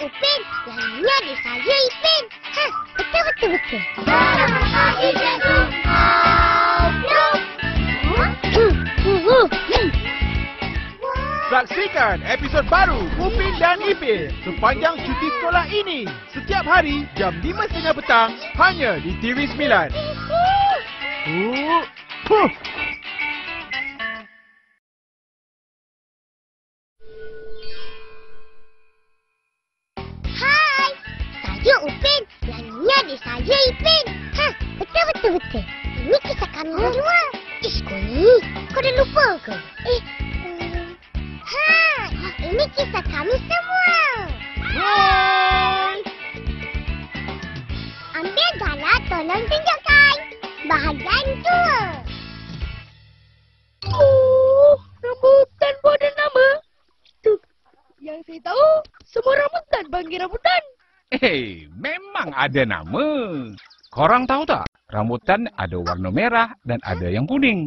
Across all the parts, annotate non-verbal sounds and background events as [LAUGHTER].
Upin. Yang ini adik saya Ipin. Ha, betul betul betul. Saksikan episod baru Upin dan Ipin sepanjang cuti sekolah ini. Setiap hari jam 5.30 petang hanya di TV9. Oh. Huh. Ni, kau dah lupa ke? Eh, hmm. ha, ini kisah kami semua. Hai. Ambil galah tolong tunjukkan. Bahagian dua. Oh, rambutan pun ada nama. Tuh, yang saya tahu, semua rambutan panggil rambutan. Eh, memang ada nama. Korang tahu tak? Rambutan ada warna merah dan ada yang kuning.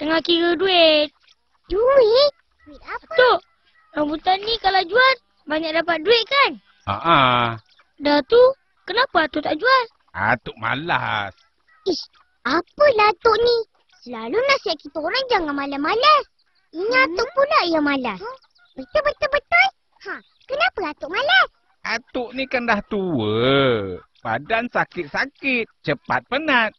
Tengah kira duit. Duit? Duit apa? Tu, rambutan ni kalau jual, banyak dapat duit kan? Ah, ah. Dah tu, kenapa tu tak jual? Atuk malas. Ish, apalah Atuk ni? Selalu nasihat kita orang jangan malas-malas. Ini Atuk pula yang malas. Betul-betul-betul? Ha, kenapa Atuk malas? Atuk ni kan dah tua. Badan sakit-sakit, cepat penat.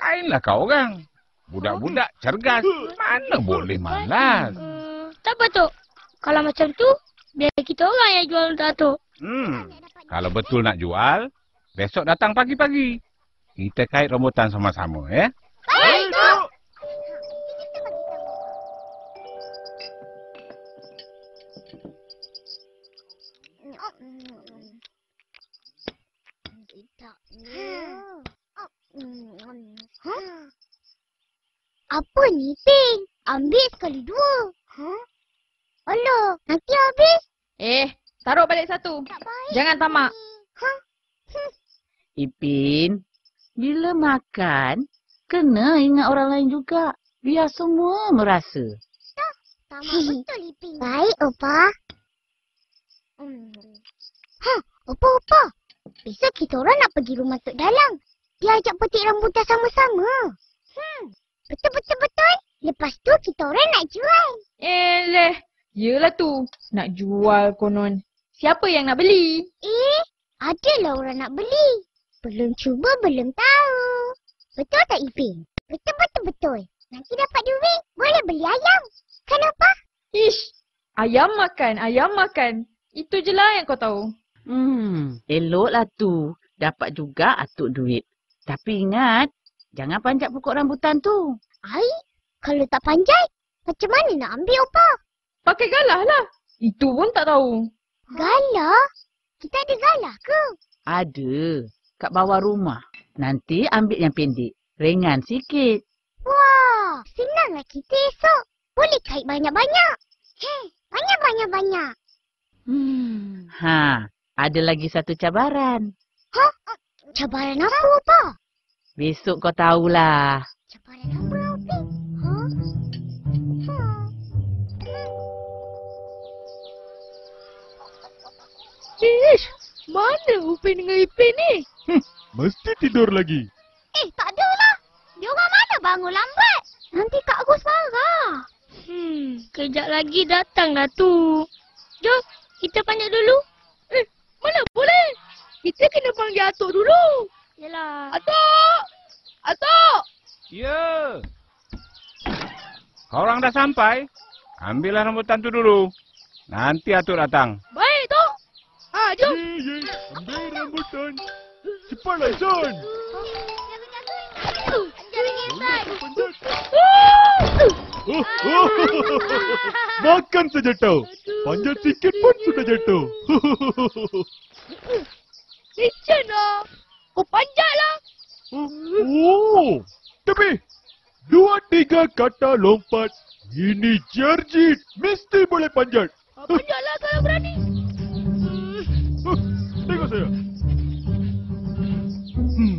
Lainlah kau orang. Budak-budak cergas, mana boleh malas. Hmm, tak apa tu. Kalau macam tu, biar kita orang yang jual untuk Atuk. Hmm, kalau betul nak jual, besok datang pagi-pagi. Kita kait rambutan sama-sama, ya? Baik, Tok. Apa ni, Ping? Ambil sekali dua. Ha? Alah, nanti habis. Eh, taruh balik satu. Tak. Jangan tamak. Ha? Ipin, bila makan, kena ingat orang lain juga. Biar semua merasa. Tamak betul, Iping. Baik, Opa. Hmm. Ha, Opa, Opa. Besok kita orang nak pergi rumah Tok Dalang. Dia ajak petik rambutan sama-sama. Betul-betul-betul. Lepas tu kita orang nak jual. Eh, leh. Yelah tu. Nak jual konon. Siapa yang nak beli? Eh, adalah orang nak beli. Belum cuba, belum tahu. Betul tak, Iping? Betul-betul-betul. Nanti dapat duit, boleh beli ayam. Kenapa? Ish. Ayam makan, ayam makan. Itu je lah yang kau tahu. Hmm, eloklah tu. Dapat juga atuk duit. Tapi ingat, jangan panjat pokok rambutan tu. Ai, kalau tak panjat, macam mana nak ambil, Opa? Pakai galah lah. Itu pun tak tahu. Galah? Kita ada galah ke? Ada. Kat bawah rumah. Nanti ambil yang pendek. Ringan sikit. Wah, senanglah kita esok. Boleh kait banyak-banyak. Hei, banyak-banyak-banyak. Hmm. Ha, ada lagi satu cabaran. Cabaran apa, Opa? Besok kau tahulah. Ish, mana Upin dengan Ipin ni? Mesti tidur lagi. Eh, tak adalah. Dia orang mana bangun lambat? Nanti Kak Agus marah. Hmm, kejap lagi datanglah tu. Jom, kita panjat dulu. Eh, mana boleh? Kita kena panggil Atuk dulu. Yalah. Atuk! Atuk! Ya. Korang dah sampai? Ambillah rambutan tu dulu. Nanti atuk datang. Baik, Tok. Ha, jom. Ye, ye. Ambil rambutan. Cepatlah, Son. Panjat. Uh! Makan saja kau. Panjat sikit pun sudah jatuh. Leceh lah. Kau panjatlah. Oh, tapi dua tiga kata lompat. Ini Jerjit. Mesti boleh panjat. Ah, Panjatlah kalau berani. Huh, Tengok saya. Hmm.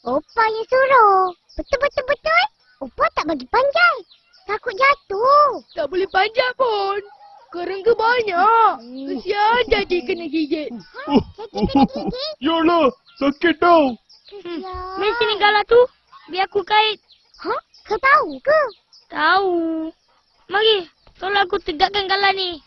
Opa yang suruh. Betul-betul-betul. Opa tak bagi panjat. Takut jatuh. Tak boleh panjat pun. Kerengga banyak. Kesian jadi kena gigit. Oh, Jadi kena gigi. [LAUGHS] Yalah, sakit tau. Kesian. Main sini galah tu. Biar aku kait. Hah? Kau tahu ke? Tahu. Mari. Tolong aku tegakkan galah ni.